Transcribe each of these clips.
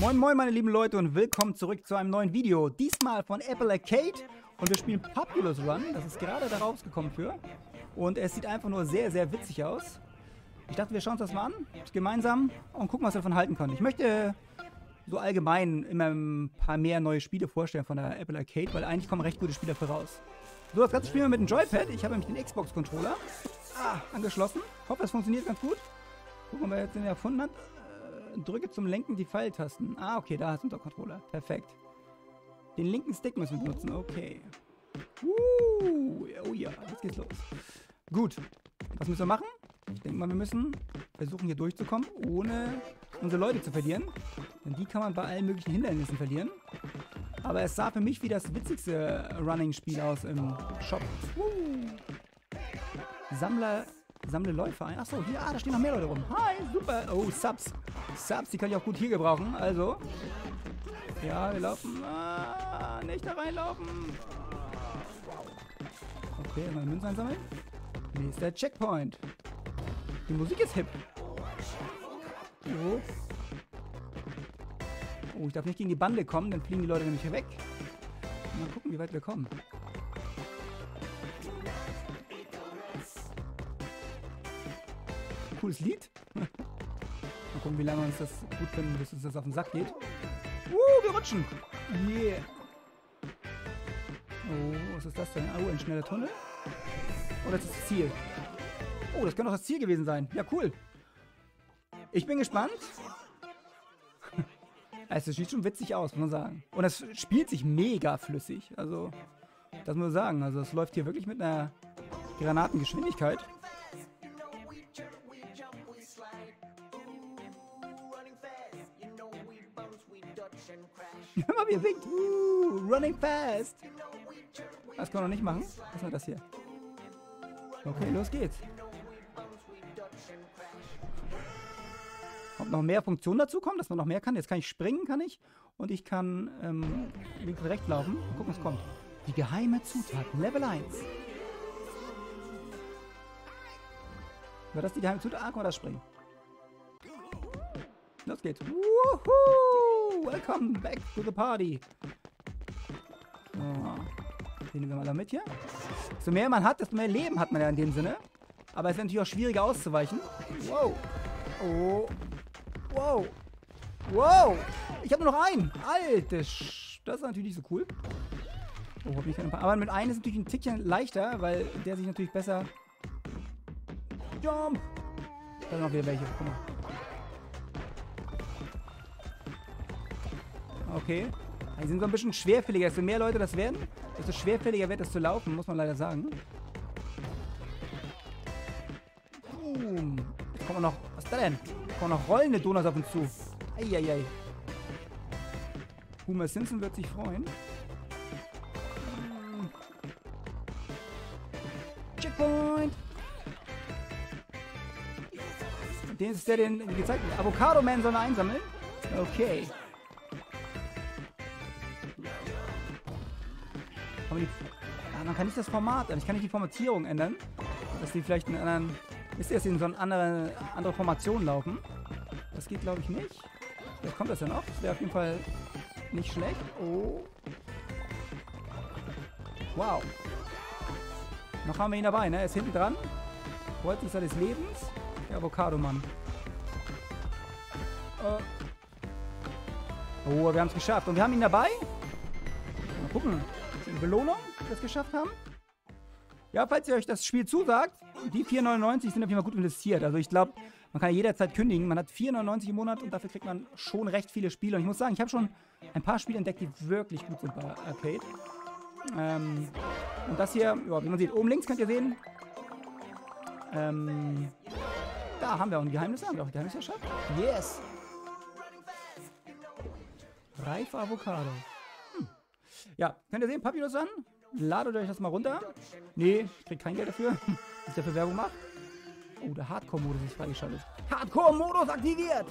Moin moin meine lieben Leute und willkommen zurück zu einem neuen Video. Diesmal von Apple Arcade und wir spielen Populous Run. Das ist gerade da rausgekommen für. Und es sieht einfach nur sehr, sehr witzig aus. Ich dachte, wir schauen uns das mal an, gemeinsam und gucken, was wir davon halten können. Ich möchte so allgemein immer ein paar mehr neue Spiele vorstellen von der Apple Arcade, weil eigentlich kommen recht gute Spiele dafür raus. So, das Ganze spielen wir mit dem Joypad. Ich habe nämlich den Xbox-Controller ah, angeschlossen. Ich hoffe, es funktioniert ganz gut. Gucken, wer jetzt den erfunden hat. Drücke zum Lenken die Pfeiltasten. Ah, okay, da ist unser Controller. Perfekt. Den linken Stick müssen wir benutzen. Okay. Uh, oh ja, jetzt geht's los. Gut. Was müssen wir machen? Ich denke mal, wir müssen versuchen, hier durchzukommen, ohne unsere Leute zu verlieren. Denn die kann man bei allen möglichen Hindernissen verlieren. Aber es sah für mich wie das witzigste Running-Spiel aus im Shop. Uh. Sammler, sammle Läufer ein. Achso, hier, ah, da stehen noch mehr Leute rum. Hi, super. Oh, Subs. Subs, die kann ich auch gut hier gebrauchen. Also, ja, wir laufen. Ah, nicht da reinlaufen. Okay, mal Münzen einsammeln. Nächster Checkpoint. Die Musik ist hip. So. Oh, ich darf nicht gegen die Bande kommen, dann fliegen die Leute nämlich hier weg. Mal gucken, wie weit wir kommen. Cooles Lied. Mal gucken, wie lange uns das gut finden, bis uns das auf den Sack geht. Uh, wir rutschen. Yeah. Oh, was ist das denn? Oh, ein schneller Tunnel. Oh, das ist das Ziel. Oh, das könnte doch das Ziel gewesen sein. Ja, cool. Ich bin gespannt. Also, es sieht schon witzig aus, muss man sagen. Und es spielt sich mega flüssig. Also, das muss man sagen. Also, es läuft hier wirklich mit einer Granatengeschwindigkeit. Hör mal, wie er singt. Uh, running fast. Das können wir noch nicht machen. Was ist das hier? Okay, los geht's. Ob noch mehr Funktionen dazu kommen, dass man noch mehr kann. Jetzt kann ich springen, kann ich. Und ich kann ähm, links und rechts laufen. Mal gucken, was kommt. Die geheime Zutat. Level 1. War das die geheime Zutat? Ah, kann man das springen. Los geht's. Woohoo! Welcome back to the party. So. Den nehmen wir mal da mit hier. Desto mehr man hat, desto mehr Leben hat man ja in dem Sinne. Aber es ist natürlich auch schwieriger auszuweichen. Wow. Oh. Wow. Wow. Ich habe nur noch einen. Alter. Sch das ist natürlich nicht so cool. Oh, hab ich ein paar. Aber mit einem ist natürlich ein Tickchen leichter, weil der sich natürlich besser... Jump. Da sind noch wieder welche. Guck mal. Okay. Die sind so ein bisschen schwerfälliger. Desto mehr Leute das werden, desto schwerfälliger wird es zu laufen, muss man leider sagen. Boom. Jetzt kommen noch... Was ist da denn? kommen noch rollende Donuts auf uns zu. Eieiei. Homer Simpson wird sich freuen. Checkpoint! Den ist der, den gezeigt hat. Avocado Man soll er einsammeln. Okay. Die, ah, man kann nicht das Format ändern. Ich kann nicht die Formatierung ändern. Dass die vielleicht einen anderen ist erst in so eine andere, andere Formation laufen. Das geht, glaube ich, nicht. Vielleicht kommt das ja noch. Das wäre auf jeden Fall nicht schlecht. Oh. Wow. Noch haben wir ihn dabei, ne? Er ist hinten dran. Freut sich seines Lebens. Der Avocado-Mann. Äh. Oh, wir haben es geschafft. Und wir haben ihn dabei. Mal gucken. Belohnung, dass wir es geschafft haben. Ja, falls ihr euch das Spiel zusagt, die 4,99 sind auf jeden Fall gut investiert. Also ich glaube, man kann jederzeit kündigen. Man hat 4,99 im Monat und dafür kriegt man schon recht viele Spiele. Und ich muss sagen, ich habe schon ein paar Spiele entdeckt, die wirklich gut sind bei Arcade. Ähm, und das hier, ja, wie man sieht, oben links könnt ihr sehen, ähm, da haben wir auch ein Geheimnis. Haben wir auch ein Geheimnis geschafft? Yes! Reife Avocado. Ja, könnt ihr sehen, Papyrus an. Ladet euch das mal runter. Nee, ich krieg kein Geld dafür, dass der für Werbung macht. Oh, der Hardcore-Modus ist freigeschaltet. Hardcore-Modus aktiviert!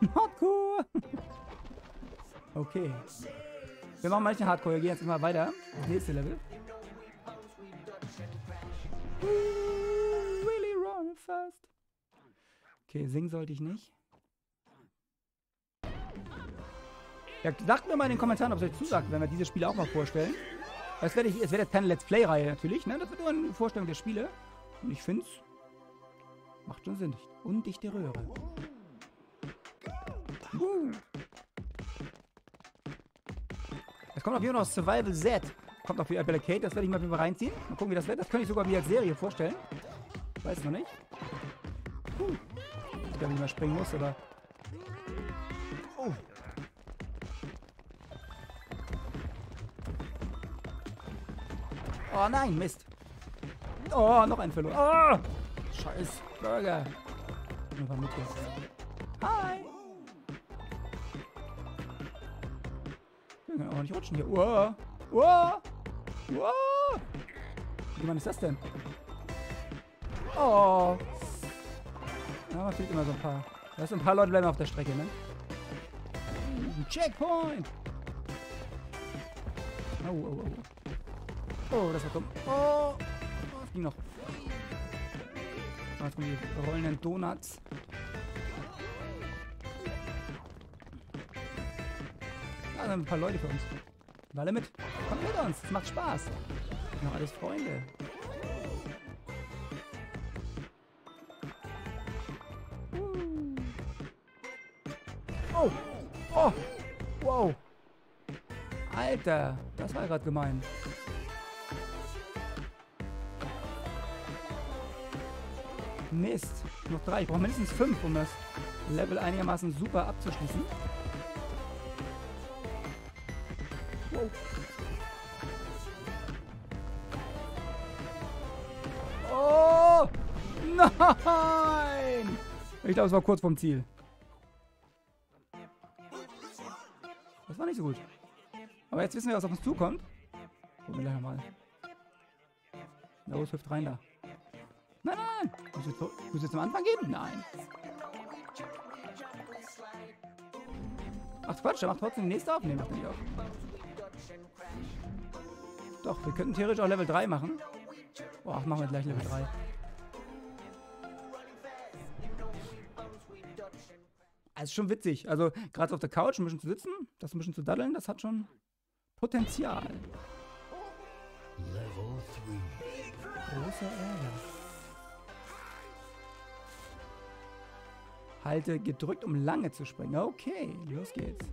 Hardcore! okay. Wir machen den Hardcore, wir gehen jetzt immer weiter. Das nächste Level. Really run fast. Okay, singen sollte ich nicht. Ja, sagt mir mal in den Kommentaren, ob es euch zusagt, wenn wir diese Spiele auch mal vorstellen. Es wird, es jetzt keine Let's Play-Reihe natürlich, ne? Das wird nur eine Vorstellung der Spiele. Und ich finde es macht schon Sinn. Undichte Röhre. Uh. Es kommt auf jeden Fall noch Survival Z. Kommt noch für Kate, das werde ich mal reinziehen. Mal gucken, wie das wird. Das könnte ich sogar mir als Serie vorstellen. Weiß noch nicht. Uh. Ich glaube, wie man springen muss, oder? Oh nein, Mist. Oh, noch ein verloren. Oh, scheiß Burger. Hi. Wir können auch nicht rutschen hier. Wow. Wow. Wow. Wie man ist das denn? Oh. Ja, man fehlt immer so ein paar. Da sind ein paar Leute bleiben auf der Strecke, ne? Checkpoint. Oh, oh, oh. Oh, das war dumm. Oh, das ging noch. Jetzt kommen die rollenden Donuts. Da sind ein paar Leute für uns. Alle mit. Kommt mit uns. Es macht Spaß. Noch alles Freunde. Oh. Oh. Wow. Alter. Das war gerade gemein. Mist. Noch drei. Ich brauche mindestens fünf, um das Level einigermaßen super abzuschließen. Wow. Oh! Nein! Ich glaube, es war kurz vom Ziel. Das war nicht so gut. Aber jetzt wissen wir, was auf uns zukommt. Gucken wir gleich mal. Los, hüpft rein da. Nein, nein. Muss ich, muss ich zum Anfang geben? Nein. Ach Quatsch, der macht trotzdem die nächste aufnehmen. Macht nicht auf. Doch, wir könnten theoretisch auch Level 3 machen. Boah, machen wir gleich Level 3. Also schon witzig. Also gerade auf der Couch ein bisschen zu sitzen, das ein bisschen zu daddeln, das hat schon Potenzial. Level 3. Großer Ärger. Halte gedrückt, um lange zu springen. Okay, los geht's.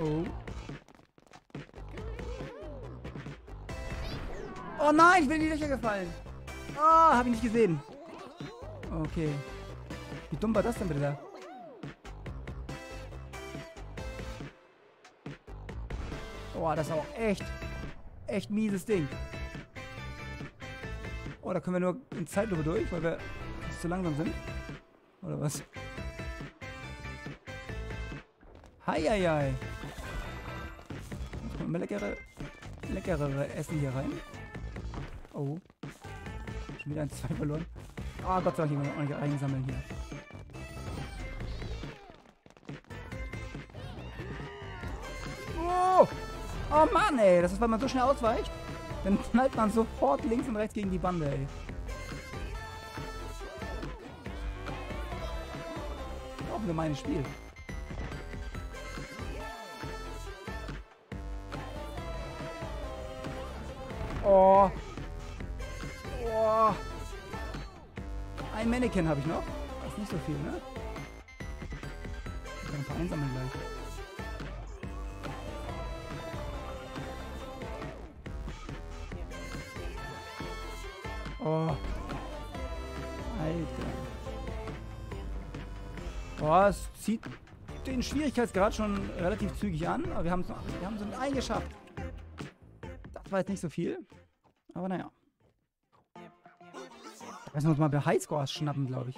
Oh. Oh nein, ich bin in die Löcher gefallen. Ah, oh, hab ich nicht gesehen. Okay. Wie dumm war das denn bitte da? Oh, das ist auch echt, echt mieses Ding. Oh, da können wir nur in Zeitlupe durch, weil wir zu langsam sind. Oder was? Heieiei. Wir leckere, leckerere Essen hier rein. Oh. Schon wieder ein, zwei verloren. Ah, oh, Gott sei Dank, ich noch einsammeln hier. Oh! Oh Mann, ey. Das ist, weil man so schnell ausweicht. Dann knallt man sofort links und rechts gegen die Bande, ey. Auch ein gemeines Spiel. Oh. Oh. Ein Mannequin habe ich noch. Das ist nicht so viel, ne? Ich kann ein paar einsammeln gleich. Oh. Alter. Oh, es zieht den Schwierigkeitsgrad schon relativ zügig an, aber wir haben es wir haben es eingeschafft. Das war jetzt nicht so viel. Aber naja. Da müssen wir uns mal bei Highscores schnappen, glaube ich.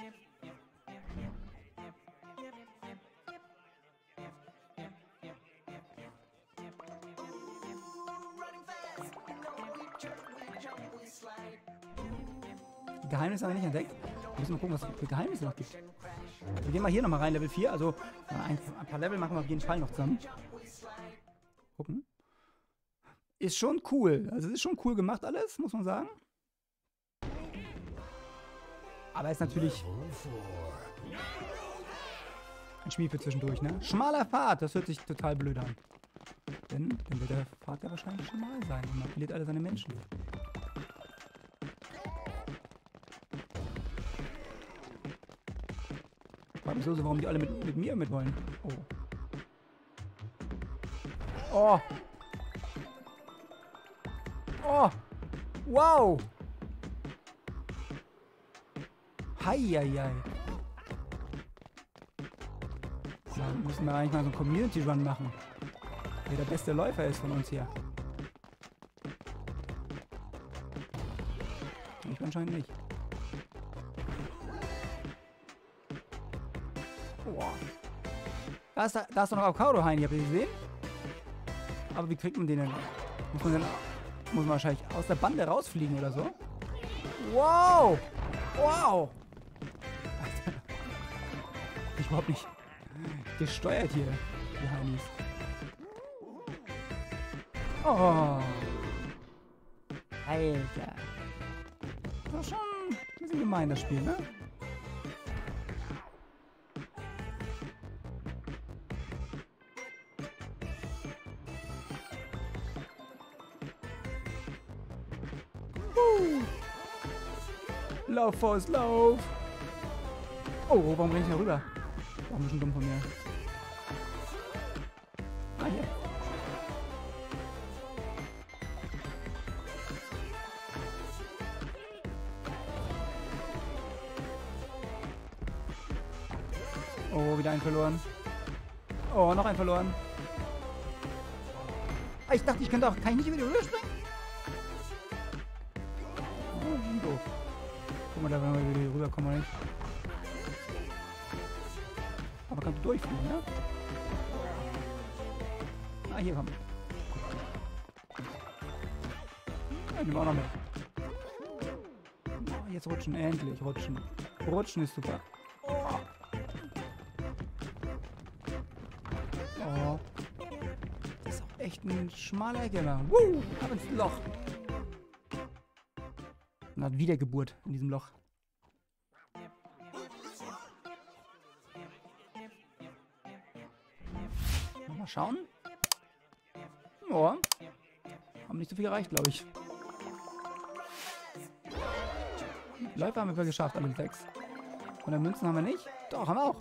Geheimnisse haben wir nicht entdeckt. Wir müssen mal gucken, was es für Geheimnisse noch gibt. Wir gehen mal hier nochmal rein, Level 4. Also ein, ein, paar Level machen wir auf jeden Fall noch zusammen. Gucken. Ist schon cool. Also es ist schon cool gemacht alles, muss man sagen. Aber ist natürlich ein Spiel für zwischendurch, ne? Schmaler Pfad, das hört sich total blöd an. Denn dann wird der Pfad ja wahrscheinlich schmal sein und man verliert alle seine Menschen. Frag mich so, warum die alle mit, mit mir mit wollen. Oh. Oh. Oh. Wow. Heieiei. Da müssen wir eigentlich mal so einen Community-Run machen. Wer der beste Läufer ist von uns hier. Ich anscheinend nicht. Boah. Da ist, da, da ist doch noch Avocado-Heini, habt ihr gesehen? Aber wie kriegt man den denn? Muss man denn muss man wahrscheinlich aus der Bande rausfliegen oder so? Wow! Wow! Ich überhaupt nicht gesteuert hier, die Heinis. Oh! Alter. Das ist schon ein bisschen gemein, das Spiel, ne? Lauf, Faust, lauf! Oh, warum bin ich da rüber? War ein bisschen dumm von mir. Ah, hier. Oh, wieder einen verloren. Oh, noch einen verloren. Ah, ich dachte, ich könnte auch... Kann ich nicht über die Guck mal, da wenn wir wieder rüberkommen oder nicht. Aber kannst du durchfliegen, ne? Ah, hier kommen. Ja, nehmen wir auch noch mit. Oh, jetzt rutschen, endlich rutschen. Rutschen ist super. Oh. Das ist auch echt ein schmaler Gamer. Woo! Ab ins Loch. Und hat Wiedergeburt in diesem Loch. Mal schauen. Ja. Haben nicht so viel gereicht, glaube ich. Läufer haben wir geschafft, alle sechs. Und der Münzen haben wir nicht? Doch, haben wir auch.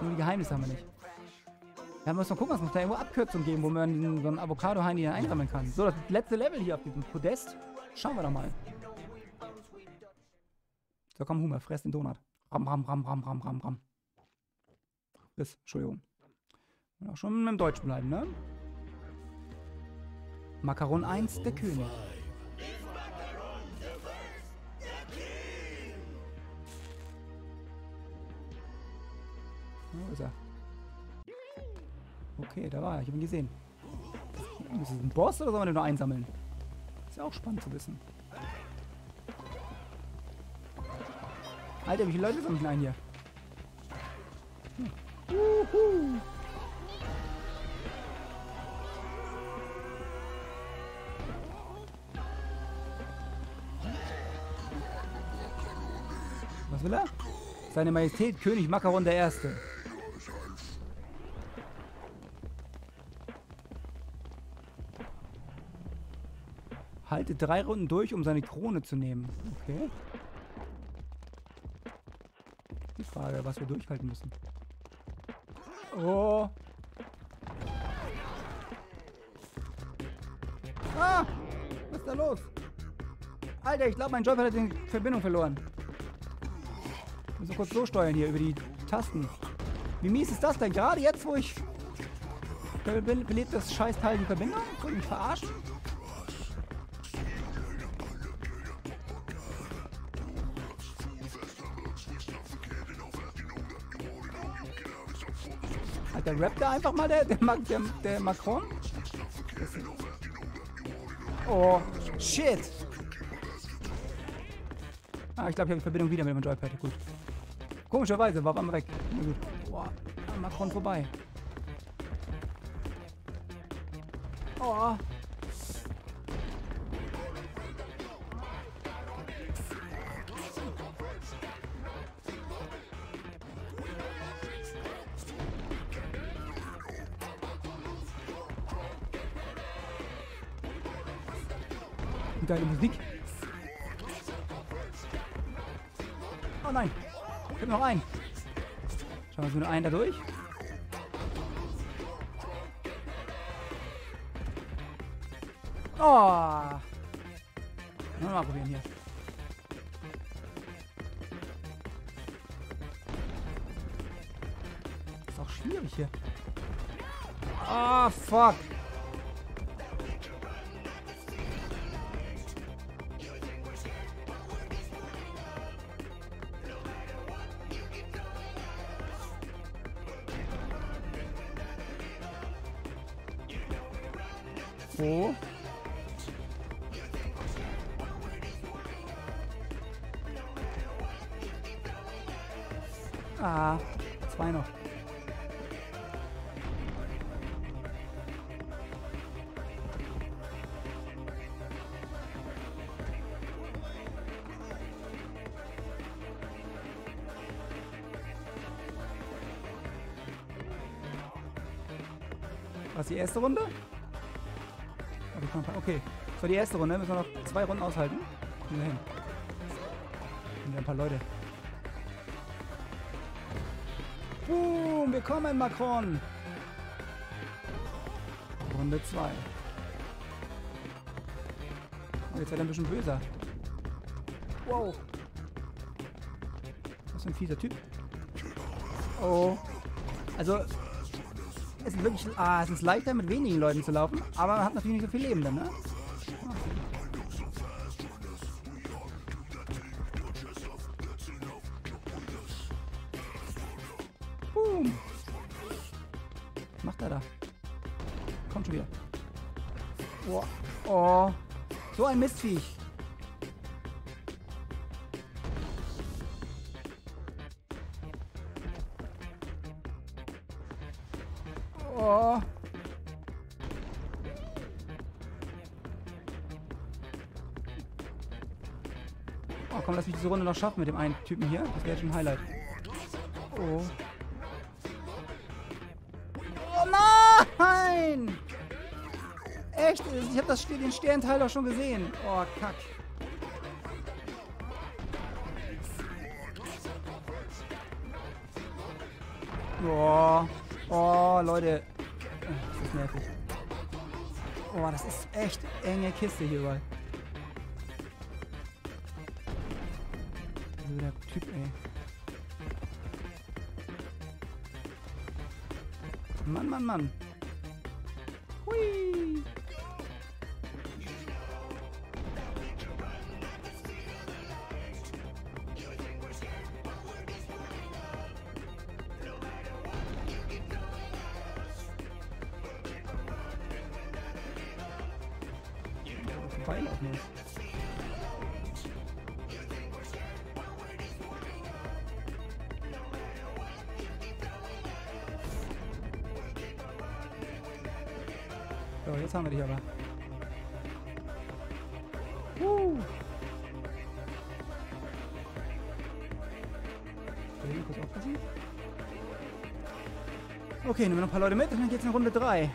Nur die Geheimnisse haben wir nicht. Ja, müssen wir gucken, was muss da irgendwo Abkürzung geben, wo man so einen Avocado-Heini dann einsammeln kann. So, das letzte Level hier auf diesem Podest. Schauen wir doch mal. So, komm, Hummer, fress den Donut. Ram, ram, ram, ram, ram, ram, ram. Friss, Entschuldigung. Und auch schon dem Deutsch bleiben, ne? Makaron 1, der König. Wo ist er? Okay, da war er. Ich habe ihn gesehen. Ist es ein Boss oder soll man den nur einsammeln? Ist ja auch spannend zu wissen. Alter, wie viele Leute sammeln ein hier? Hm. Was will er? Seine Majestät König Makaron der Erste. Halte drei Runden durch, um seine Krone zu nehmen. Okay. Die Frage, was wir durchhalten müssen. Oh. Ah! Was ist da los? Alter, ich glaube, mein Job hat die Verbindung verloren. Ich muss kurz so steuern hier über die Tasten. Wie mies ist das denn? Gerade jetzt, wo ich... Belebt das Scheißteil die Verbindung? Wollt mich verarscht? Der rappt da einfach mal, der, der, der, der Macron. Oh, shit. Ah, ich glaube, ich habe die Verbindung wieder mit dem Joypad. Gut. Komischerweise war einmal weg. Na gut. Boah, Macron vorbei. Oh. Geile Musik. Oh nein. Ich hab noch einen. Schauen wir uns nur einen da durch. Oh. Mal probieren hier. Ist auch schwierig hier. Ah, oh, fuck. Wo? Ah, zwei noch. Was die erste Runde? Okay, das war die erste Runde. Müssen wir noch zwei Runden aushalten. Wir hin. Sind ein paar Leute. Boom, wir kommen, Macron. Runde 2. Oh, jetzt wird er ein bisschen böser. Wow. Was für ein fieser Typ. Oh. Also, es ist wirklich, ah, es ist leichter mit wenigen Leuten zu laufen, aber man hat natürlich nicht so viel Leben dann, ne? Boom. Was macht er da? Kommt schon wieder. Oh, oh. So ein Mistviech. Diese Runde noch schaffen mit dem einen Typen hier. Das wäre schon ein Highlight. Oh. Oh nein! Echt? Ich habe den Sternteil doch schon gesehen. Oh, kack. Boah. Oh, Leute. Das ist nervig. Oh, das ist echt enge Kiste hierbei. Also der Typ, ey. Mann, Mann, Mann. So, jetzt haben wir dich aber. Uh. Okay, nehmen wir noch ein paar Leute mit und dann geht's in Runde 3.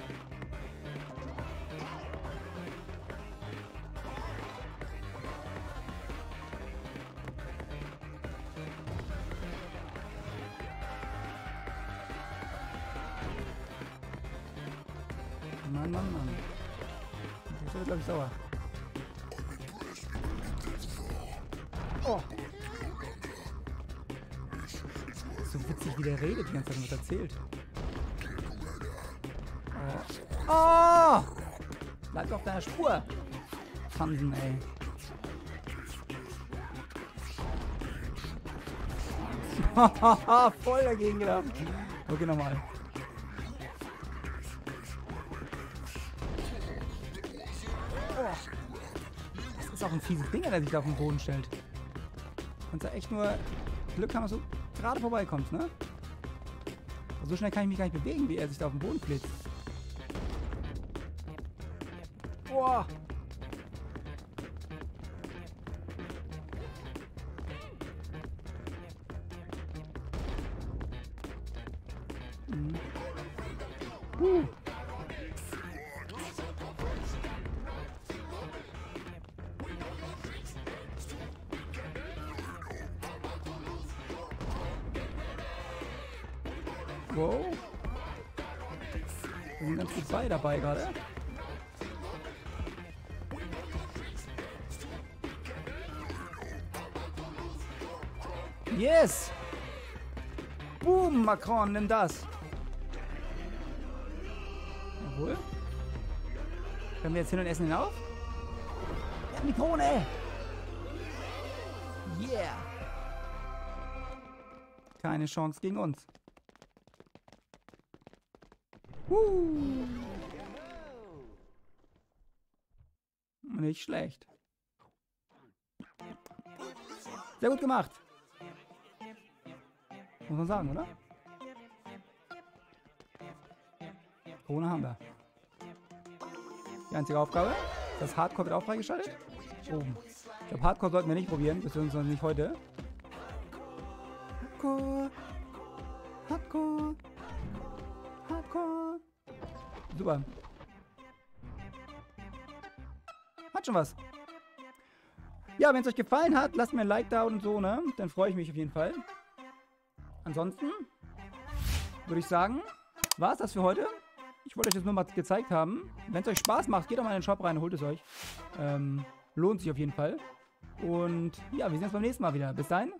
so witzig, wie der redet, die ganze Zeit was erzählt. Oh. oh! Bleib auf deiner Spur! Tansen, ey. Voll dagegen gedacht. Okay, nochmal. Oh. Das ist auch ein fieses Ding, der sich da auf den Boden stellt. Kannst du echt nur Glück haben, so gerade vorbeikommst, ne? So schnell kann ich mich gar nicht bewegen, wie er sich da auf den Boden flitzt. Boah! Mhm. Uh. Wow. Wir sind ganz gut bei dabei gerade. Yes! Boom, Macron, nimm das. Jawohl. Können wir jetzt hin und essen ihn auf? Wir haben die Krone! Yeah! Keine Chance gegen uns. Uh. Nicht schlecht. Sehr gut gemacht. Muss man sagen, oder? Krone haben wir. Die einzige Aufgabe. Das Hardcore wird auch freigeschaltet. Oben. Ich glaube, Hardcore sollten wir nicht probieren, beziehungsweise nicht heute. Hardcore. Hardcore. Super. Hat schon was. Ja, wenn es euch gefallen hat, lasst mir ein Like da und so, ne? Dann freue ich mich auf jeden Fall. Ansonsten würde ich sagen, war es das für heute. Ich wollte euch das nur mal gezeigt haben. Wenn es euch Spaß macht, geht doch mal in den Shop rein, holt es euch. Ähm, lohnt sich auf jeden Fall. Und ja, wir sehen uns beim nächsten Mal wieder. Bis dahin.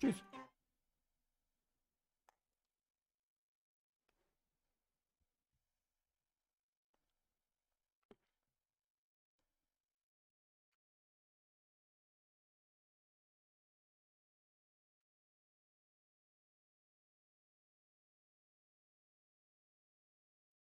Tschüss.